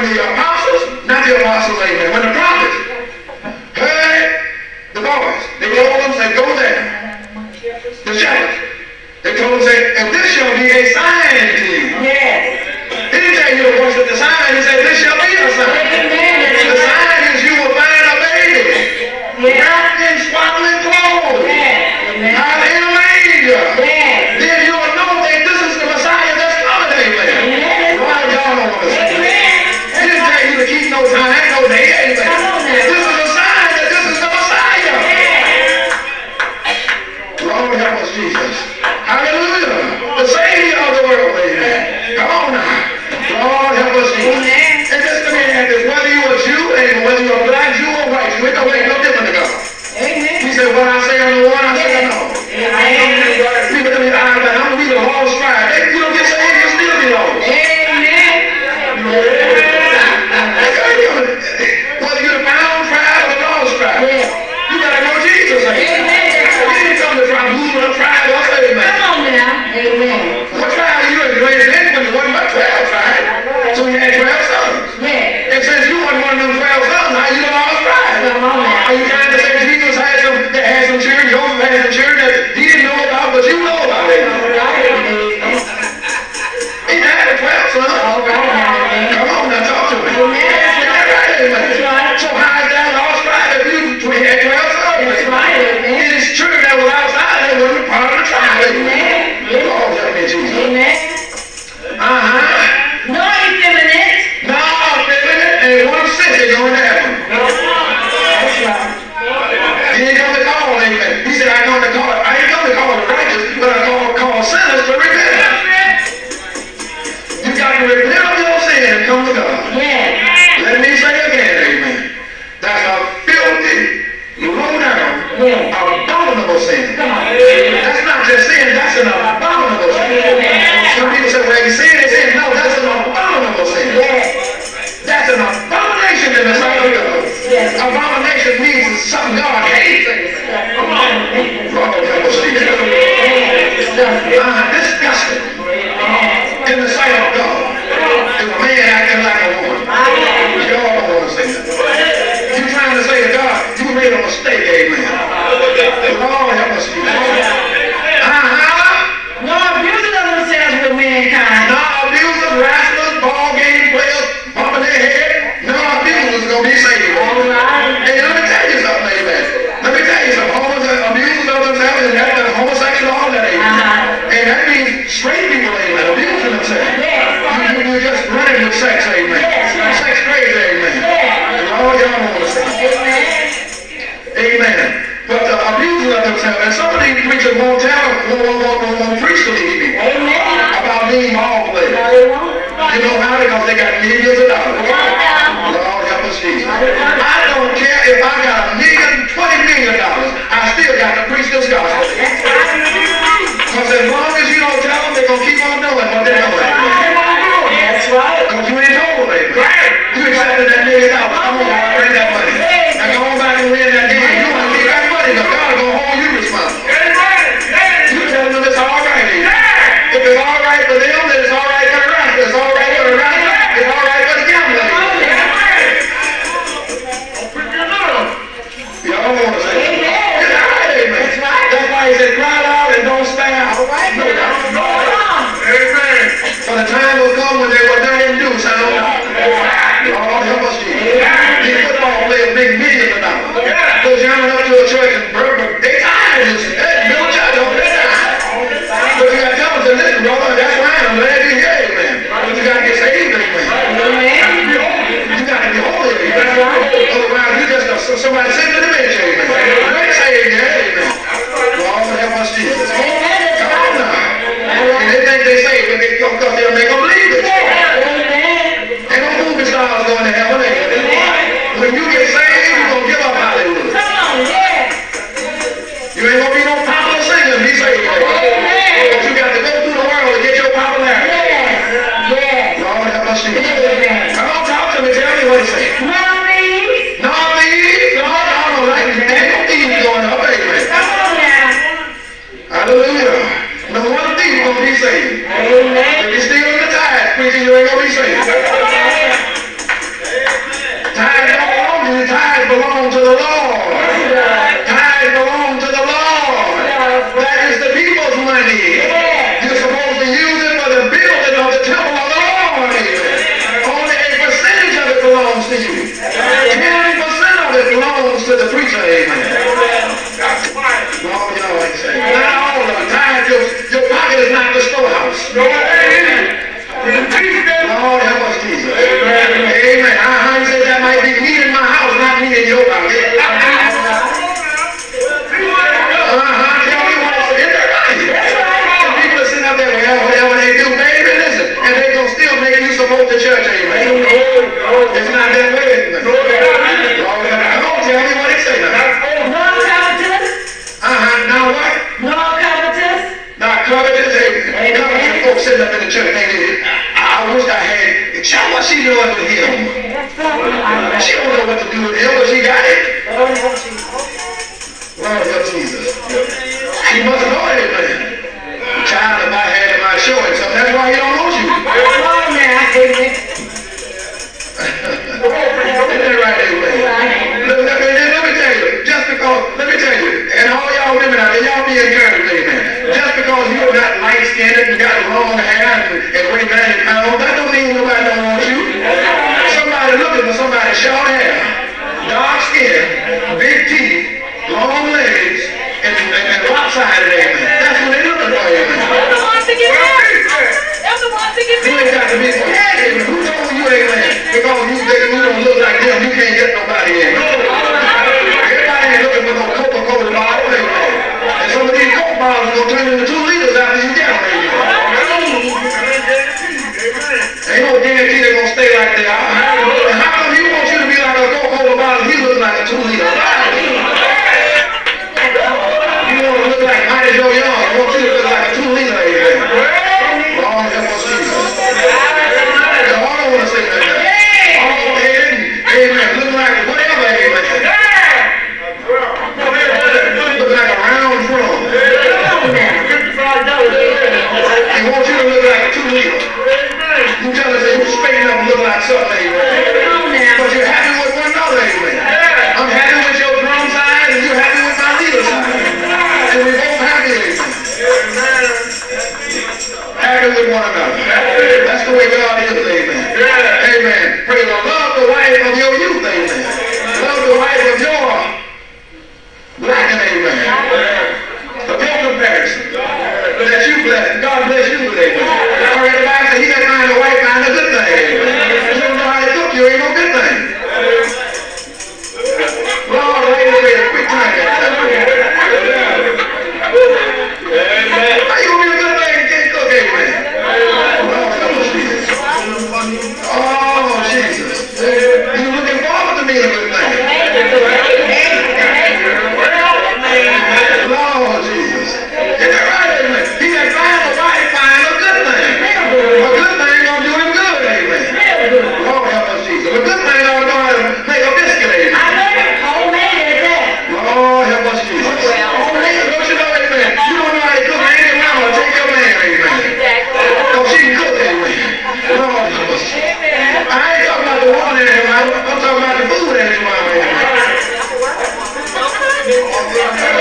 when the apostles, not the apostles, amen, when the prophets heard the voice, they told them, said, go there. The shepherds. They told them, say, and this shall be a sign dizer, Disgusting. Uh, disgusting. millions of dollars. Lord help us, Jesus. I don't care if I got a million, twenty million dollars. I still got to preach this gospel. Because as long as you don't tell them, they're going to keep on knowing what they're doing. be encouraged. every one of us. That's the way God is, amen. Amen. Praise the Lord. Love the wife of your youth, amen. Love the wife of your black and amen. The no comparison. That you bless. God bless you with today. All right, the Bible said he that find a wife find a good thing. Oh. Thank you.